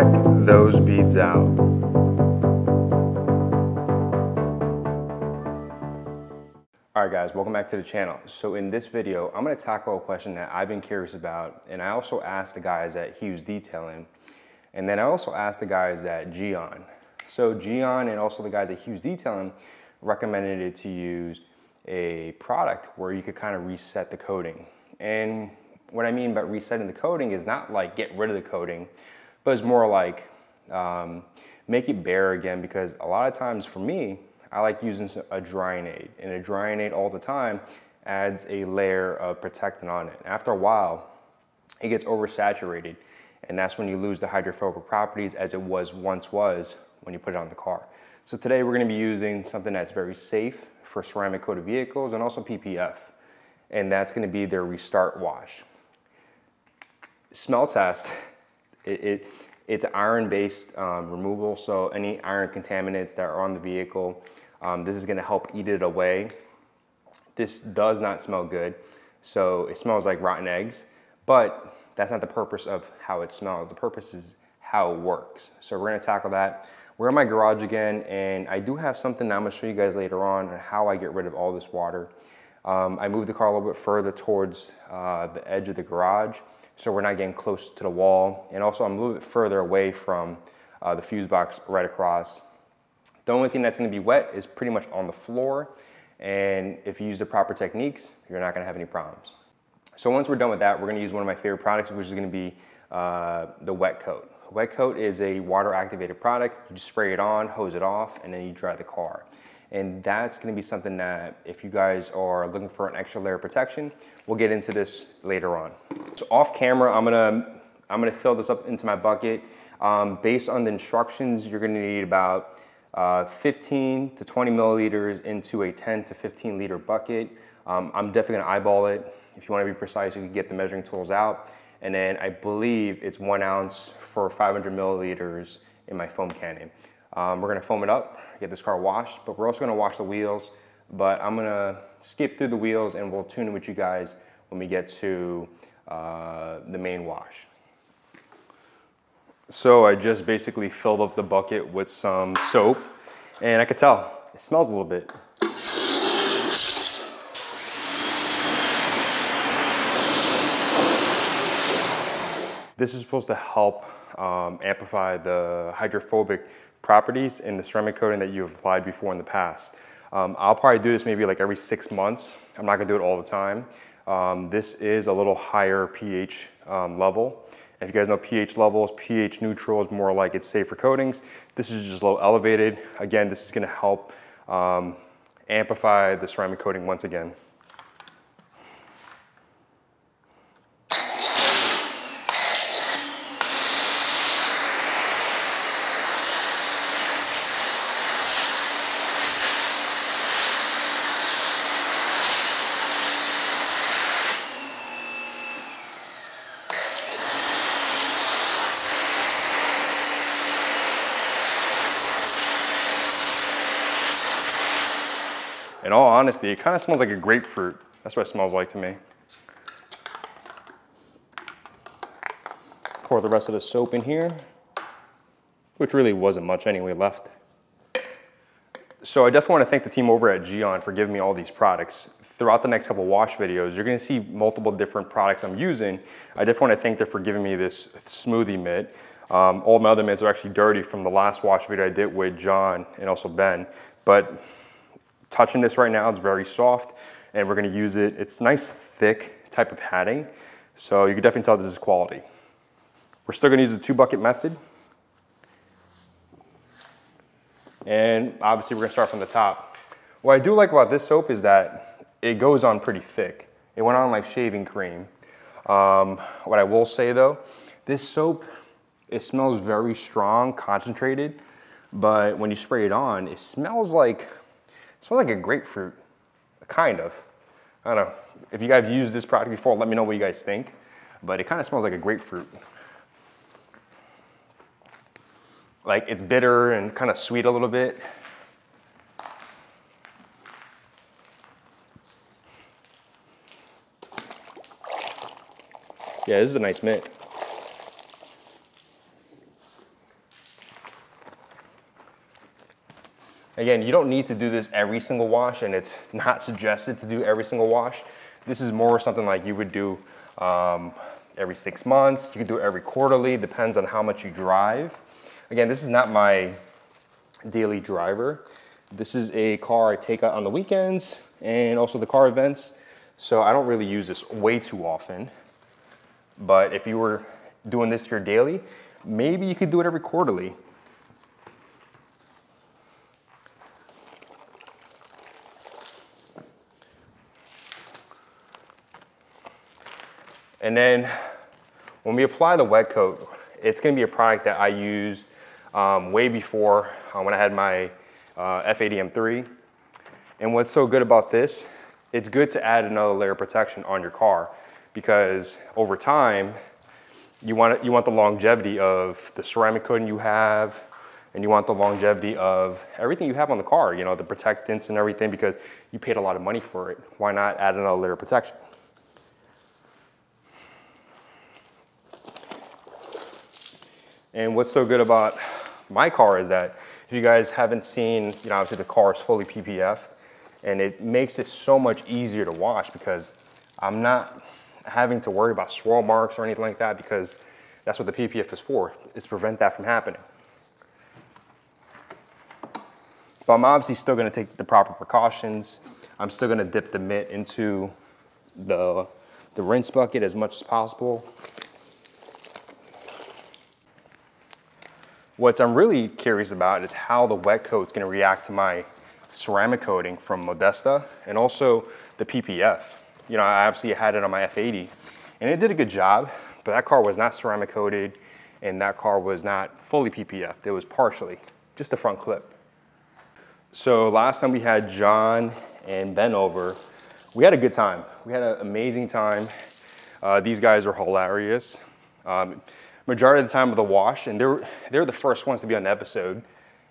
check those beads out. Alright guys, welcome back to the channel. So in this video, I'm going to tackle a question that I've been curious about and I also asked the guys at Hughes Detailing and then I also asked the guys at Gyeon. So Gyeon and also the guys at Hughes Detailing recommended it to use a product where you could kind of reset the coating. And what I mean by resetting the coating is not like get rid of the coating, but it's more like um, make it bare again because a lot of times for me, I like using a drying aid and a drying aid all the time adds a layer of protectant on it. After a while, it gets oversaturated and that's when you lose the hydrophobic properties as it was once was when you put it on the car. So today we're gonna be using something that's very safe for ceramic coated vehicles and also PPF. And that's gonna be their Restart Wash. Smell test, it, it it's iron-based um, removal, so any iron contaminants that are on the vehicle, um, this is gonna help eat it away. This does not smell good, so it smells like rotten eggs, but that's not the purpose of how it smells. The purpose is how it works. So we're gonna tackle that. We're in my garage again, and I do have something that I'm gonna show you guys later on on how I get rid of all this water. Um, I moved the car a little bit further towards uh, the edge of the garage, so we're not getting close to the wall. And also I'm a little bit further away from uh, the fuse box right across. The only thing that's gonna be wet is pretty much on the floor. And if you use the proper techniques, you're not gonna have any problems. So once we're done with that, we're gonna use one of my favorite products, which is gonna be uh, the wet coat. Wet coat is a water activated product. You just spray it on, hose it off, and then you dry the car. And that's gonna be something that if you guys are looking for an extra layer of protection, we'll get into this later on. So off camera, I'm gonna, I'm gonna fill this up into my bucket. Um, based on the instructions, you're gonna need about uh, 15 to 20 milliliters into a 10 to 15 liter bucket. Um, I'm definitely gonna eyeball it. If you wanna be precise, you can get the measuring tools out. And then I believe it's one ounce for 500 milliliters in my foam cannon. Um, we're gonna foam it up, get this car washed, but we're also gonna wash the wheels. But I'm gonna skip through the wheels and we'll tune in with you guys when we get to uh, the main wash. So I just basically filled up the bucket with some soap and I could tell it smells a little bit. This is supposed to help um, amplify the hydrophobic properties in the ceramic coating that you've applied before in the past. Um, I'll probably do this maybe like every six months. I'm not gonna do it all the time. Um, this is a little higher pH um, level. If you guys know pH levels, pH neutral is more like it's safe for coatings. This is just a little elevated. Again, this is gonna help um, amplify the ceramic coating once again. In all honesty, it kind of smells like a grapefruit. That's what it smells like to me. Pour the rest of the soap in here, which really wasn't much anyway left. So I definitely want to thank the team over at Gyeon for giving me all these products. Throughout the next couple wash videos, you're going to see multiple different products I'm using. I definitely want to thank them for giving me this smoothie mitt. Um, all my other mitts are actually dirty from the last wash video I did with John and also Ben. But touching this right now, it's very soft and we're gonna use it. It's nice, thick type of padding. So you can definitely tell this is quality. We're still gonna use the two bucket method. And obviously we're gonna start from the top. What I do like about this soap is that it goes on pretty thick. It went on like shaving cream. Um, what I will say though, this soap, it smells very strong, concentrated, but when you spray it on, it smells like it smells like a grapefruit, kind of. I don't know. If you guys have used this product before, let me know what you guys think. But it kind of smells like a grapefruit. Like it's bitter and kind of sweet a little bit. Yeah, this is a nice mitt. Again, you don't need to do this every single wash and it's not suggested to do every single wash. This is more something like you would do um, every six months. You can do it every quarterly, depends on how much you drive. Again, this is not my daily driver. This is a car I take out on the weekends and also the car events. So I don't really use this way too often. But if you were doing this to your daily, maybe you could do it every quarterly. And then when we apply the wet coat, it's gonna be a product that I used um, way before uh, when I had my uh, F80 M3. And what's so good about this, it's good to add another layer of protection on your car because over time, you want, you want the longevity of the ceramic coating you have, and you want the longevity of everything you have on the car, you know, the protectants and everything because you paid a lot of money for it. Why not add another layer of protection? And what's so good about my car is that if you guys haven't seen, you know, obviously the car is fully PPF and it makes it so much easier to wash because I'm not having to worry about swirl marks or anything like that because that's what the PPF is for, is prevent that from happening. But I'm obviously still gonna take the proper precautions. I'm still gonna dip the mitt into the, the rinse bucket as much as possible. What I'm really curious about is how the wet coat is going to react to my ceramic coating from Modesta and also the PPF. You know, I obviously had it on my F80 and it did a good job, but that car was not ceramic coated and that car was not fully PPF. It was partially, just the front clip. So last time we had John and Ben over, we had a good time. We had an amazing time. Uh, these guys are hilarious. Um, majority of the time of the wash, and they're, they're the first ones to be on the episode.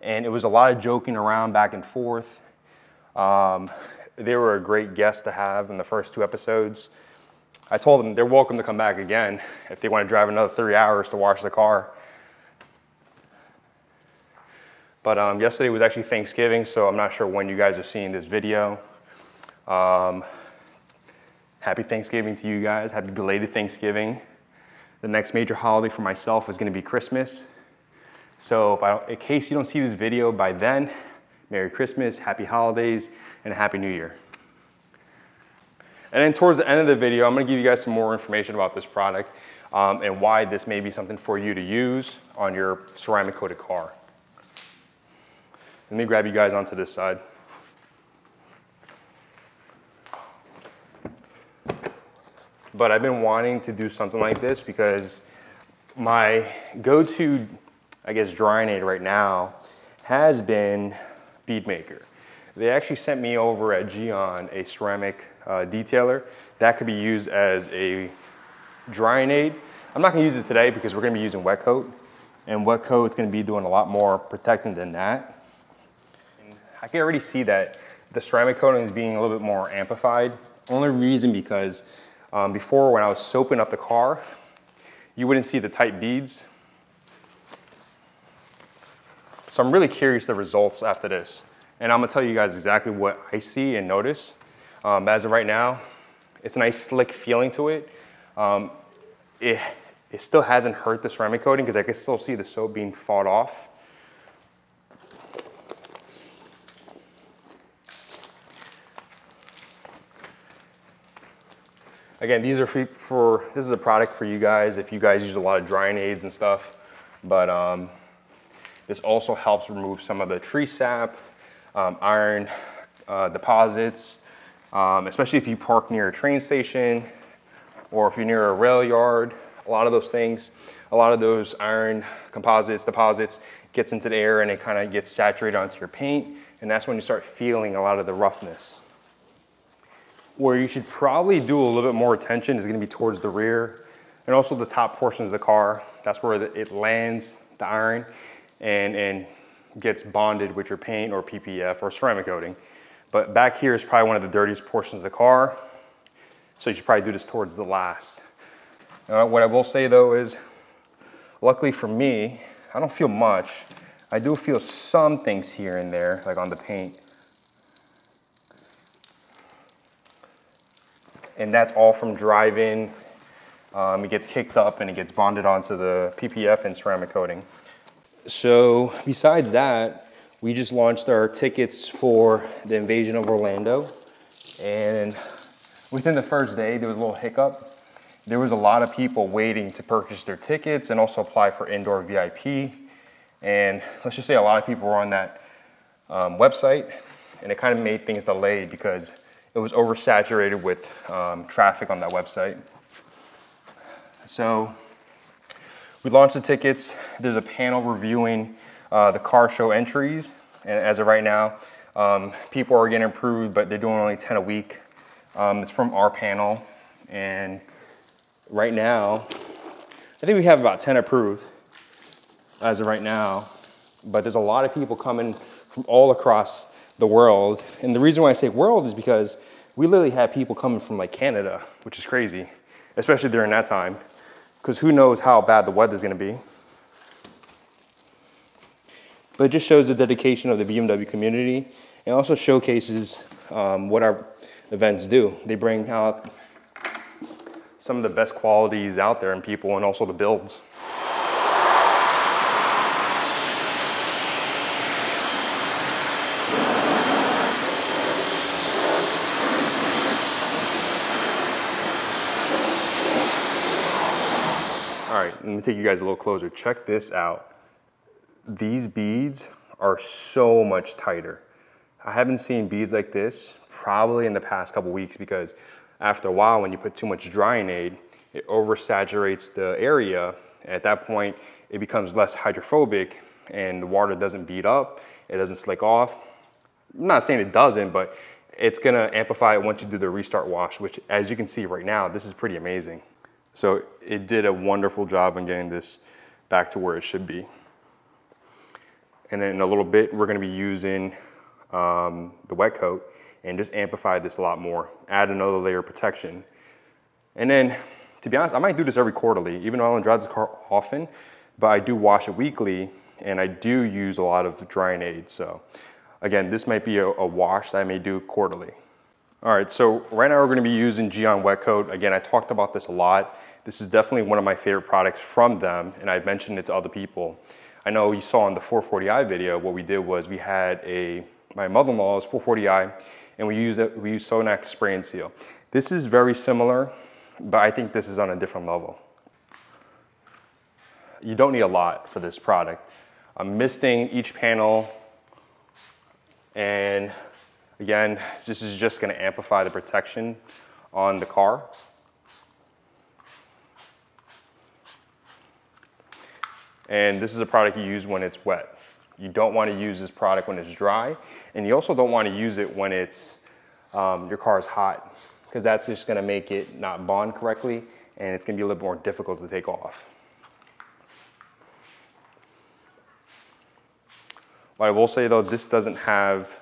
And it was a lot of joking around back and forth. Um, they were a great guest to have in the first two episodes. I told them they're welcome to come back again if they want to drive another three hours to wash the car. But um, yesterday was actually Thanksgiving, so I'm not sure when you guys are seeing this video. Um, happy Thanksgiving to you guys. Happy belated Thanksgiving. The next major holiday for myself is gonna be Christmas. So I, in case you don't see this video by then, Merry Christmas, Happy Holidays, and Happy New Year. And then towards the end of the video, I'm gonna give you guys some more information about this product um, and why this may be something for you to use on your ceramic coated car. Let me grab you guys onto this side. But I've been wanting to do something like this because my go-to, I guess, drying aid right now has been Beadmaker. They actually sent me over at Gyeon a ceramic uh, detailer that could be used as a drying aid. I'm not gonna use it today because we're gonna be using wet coat and wet coat is gonna be doing a lot more protecting than that. I can already see that the ceramic coating is being a little bit more amplified. Only reason because um, before, when I was soaping up the car, you wouldn't see the tight beads. So I'm really curious the results after this. And I'm gonna tell you guys exactly what I see and notice. Um, as of right now, it's a nice slick feeling to it. Um, it, it still hasn't hurt the ceramic coating because I can still see the soap being fought off. Again, these are for, for, this is a product for you guys if you guys use a lot of drying aids and stuff. But um, this also helps remove some of the tree sap, um, iron uh, deposits, um, especially if you park near a train station or if you're near a rail yard, a lot of those things, a lot of those iron composites, deposits gets into the air and it kind of gets saturated onto your paint. And that's when you start feeling a lot of the roughness. Where you should probably do a little bit more attention is gonna be towards the rear and also the top portions of the car. That's where it lands, the iron, and, and gets bonded with your paint or PPF or ceramic coating. But back here is probably one of the dirtiest portions of the car. So you should probably do this towards the last. Uh, what I will say though is, luckily for me, I don't feel much. I do feel some things here and there, like on the paint. And that's all from driving. Um, it gets kicked up and it gets bonded onto the PPF and ceramic coating. So besides that, we just launched our tickets for the invasion of Orlando. And within the first day, there was a little hiccup. There was a lot of people waiting to purchase their tickets and also apply for indoor VIP. And let's just say a lot of people were on that um, website and it kind of made things delayed because it was oversaturated with um, traffic on that website. So we launched the tickets. There's a panel reviewing uh, the car show entries. And as of right now, um, people are getting approved, but they're doing only 10 a week. Um, it's from our panel. And right now, I think we have about 10 approved as of right now, but there's a lot of people coming from all across the world. And the reason why I say world is because we literally had people coming from like Canada, which is crazy, especially during that time, because who knows how bad the weather is going to be. But it just shows the dedication of the BMW community and also showcases um, what our events do. They bring out some of the best qualities out there in people and also the builds. All right, let me take you guys a little closer. Check this out. These beads are so much tighter. I haven't seen beads like this probably in the past couple weeks because after a while when you put too much drying aid, it oversaturates the area. At that point, it becomes less hydrophobic and the water doesn't bead up, it doesn't slick off. I'm not saying it doesn't, but it's gonna amplify it once you do the restart wash, which as you can see right now, this is pretty amazing. So it did a wonderful job in getting this back to where it should be. And then in a little bit, we're gonna be using um, the wet coat and just amplify this a lot more, add another layer of protection. And then, to be honest, I might do this every quarterly, even though I don't drive this car often, but I do wash it weekly and I do use a lot of drying aids. So again, this might be a, a wash that I may do quarterly. All right, so right now we're gonna be using Gyeon Wet Coat. Again, I talked about this a lot. This is definitely one of my favorite products from them, and I've mentioned it to other people. I know you saw in the 440i video, what we did was we had a, my mother-in-law's 440i, and we use it, we use Sonax spray and seal. This is very similar, but I think this is on a different level. You don't need a lot for this product. I'm misting each panel, and again, this is just gonna amplify the protection on the car. And this is a product you use when it's wet. You don't want to use this product when it's dry. And you also don't want to use it when it's, um, your car is hot because that's just going to make it not bond correctly and it's going to be a little more difficult to take off. What I will say though, this doesn't have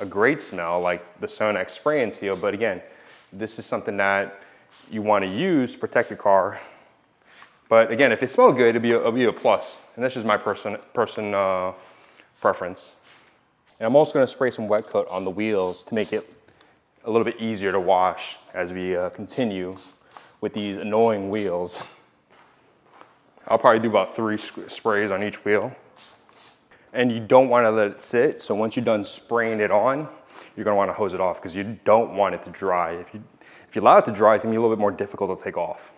a great smell like the Sonax spray and seal, but again, this is something that you want to use to protect your car but again, if it smells good, it'll be a, it'll be a plus. And that's just my person, person uh, preference. And I'm also gonna spray some wet coat on the wheels to make it a little bit easier to wash as we uh, continue with these annoying wheels. I'll probably do about three sprays on each wheel. And you don't wanna let it sit, so once you're done spraying it on, you're gonna wanna hose it off because you don't want it to dry. If you, if you allow it to dry, it's gonna be a little bit more difficult to take off.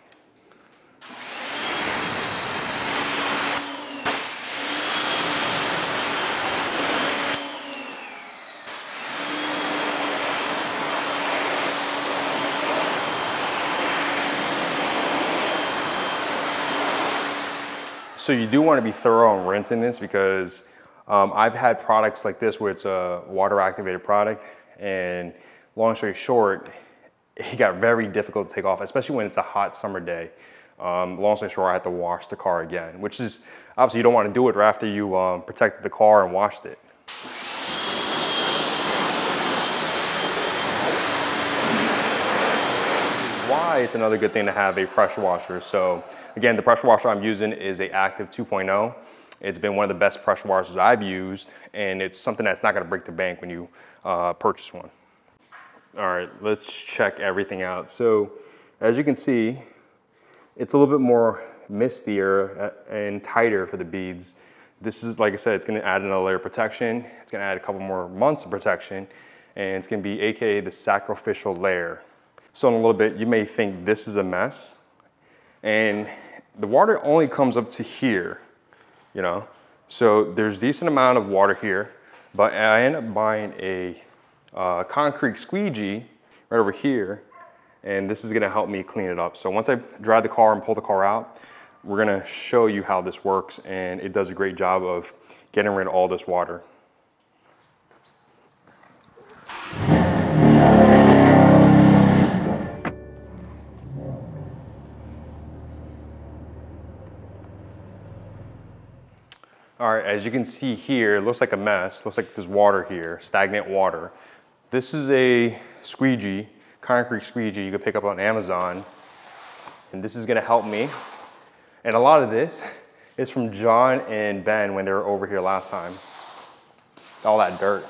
So you do want to be thorough in rinsing this because um, I've had products like this where it's a water activated product and long story short, it got very difficult to take off, especially when it's a hot summer day. Um, long story short, I had to wash the car again, which is obviously you don't want to do it right after you um, protected the car and washed it. Why it's another good thing to have a pressure washer. So Again, the pressure washer I'm using is a Active 2.0 It's been one of the best pressure washers I've used, and it's something that's not gonna break the bank when you uh, purchase one. All right, let's check everything out. So as you can see, it's a little bit more mistier uh, and tighter for the beads. This is, like I said, it's gonna add another layer of protection. It's gonna add a couple more months of protection, and it's gonna be AKA the sacrificial layer. So in a little bit, you may think this is a mess, and the water only comes up to here, you know? So there's decent amount of water here, but I end up buying a uh, concrete squeegee right over here, and this is gonna help me clean it up. So once I dry the car and pull the car out, we're gonna show you how this works, and it does a great job of getting rid of all this water. As you can see here, it looks like a mess. Looks like there's water here, stagnant water. This is a squeegee, concrete squeegee you can pick up on Amazon. And this is gonna help me. And a lot of this is from John and Ben when they were over here last time. All that dirt.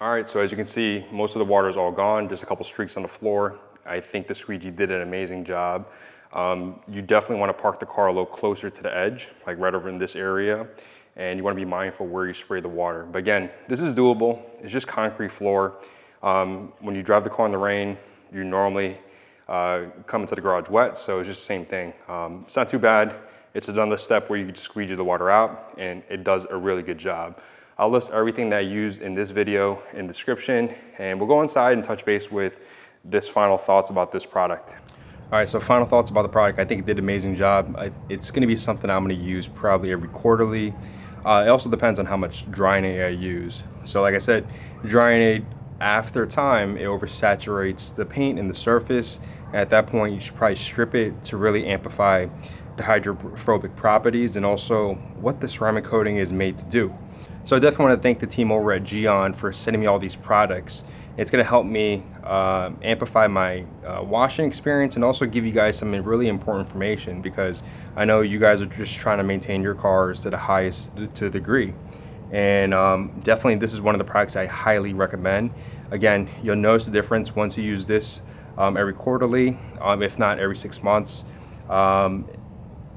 All right, so as you can see, most of the water is all gone, just a couple streaks on the floor. I think the squeegee did an amazing job. Um, you definitely want to park the car a little closer to the edge, like right over in this area. And you want to be mindful where you spray the water. But again, this is doable. It's just concrete floor. Um, when you drive the car in the rain, you normally uh, come into the garage wet, so it's just the same thing. Um, it's not too bad. It's another step where you just squeegee the water out, and it does a really good job. I'll list everything that I used in this video in the description, and we'll go inside and touch base with this final thoughts about this product. All right, so final thoughts about the product. I think it did an amazing job. I, it's gonna be something I'm gonna use probably every quarterly. Uh, it also depends on how much drying aid I use. So like I said, drying aid, after time, it oversaturates the paint and the surface. At that point, you should probably strip it to really amplify the hydrophobic properties and also what the ceramic coating is made to do. So I definitely want to thank the team over at Gyeon for sending me all these products. It's going to help me uh, amplify my uh, washing experience and also give you guys some really important information because I know you guys are just trying to maintain your cars to the highest to degree. And um, definitely this is one of the products I highly recommend. Again, you'll notice the difference once you use this um, every quarterly, um, if not every six months. Um,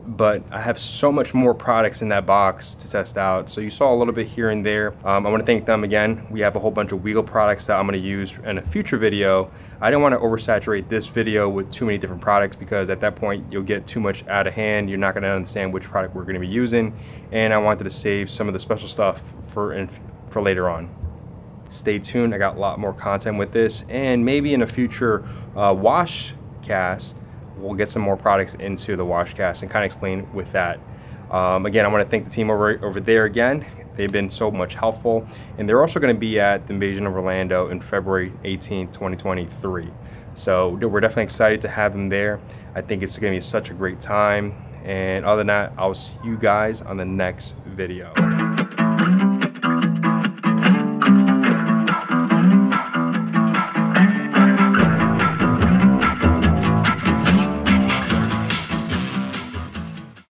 but I have so much more products in that box to test out. So you saw a little bit here and there. Um, I want to thank them again. We have a whole bunch of Weagle products that I'm going to use in a future video. I didn't want to oversaturate this video with too many different products because at that point you'll get too much out of hand. You're not going to understand which product we're going to be using. And I wanted to save some of the special stuff for, for later on stay tuned. I got a lot more content with this, and maybe in a future uh, wash cast, we'll get some more products into the Washcast and kind of explain with that. Um, again, I want to thank the team over, over there again. They've been so much helpful. And they're also going to be at the Invasion of Orlando in February 18, 2023. So we're definitely excited to have them there. I think it's going to be such a great time. And other than that, I'll see you guys on the next video.